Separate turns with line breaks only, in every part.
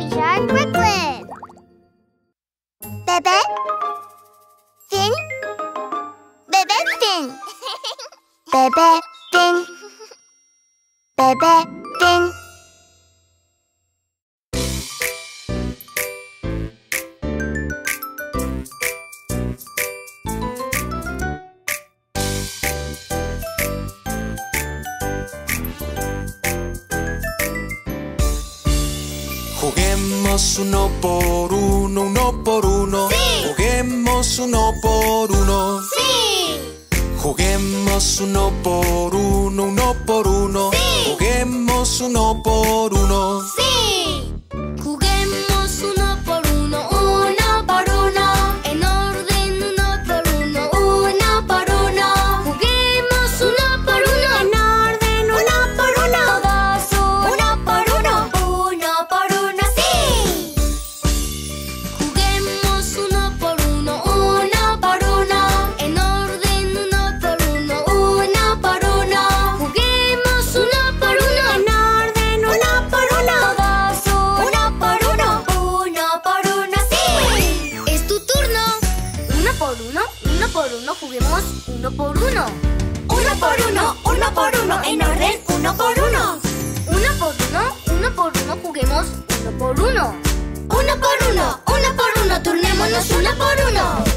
Baby Shark Brooklyn. Bebe. Fin. Bebe Fin. Bebe Fin. Bebe
Juguemos uno por uno, uno por uno.
Sí.
Juguemos uno por uno.
Sí.
Juguemos uno por uno, uno por uno.
Sí.
Juguemos uno por uno.
Por uno, uno por uno. Juguemos uno por uno. Uno por uno, uno por uno. En orden, uno por uno. Uno por uno, uno por uno. Juguemos uno por uno. Uno por uno, uno por uno, turnémonos uno por uno.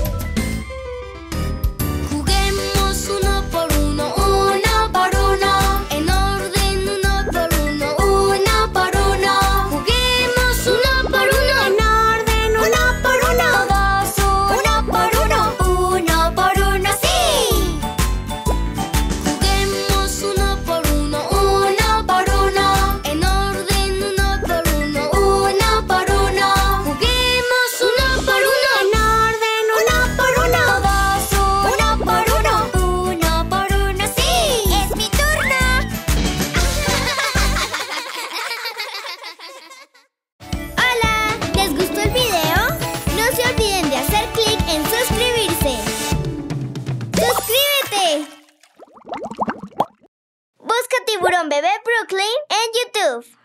Tiburón Bebé Brooklyn en YouTube.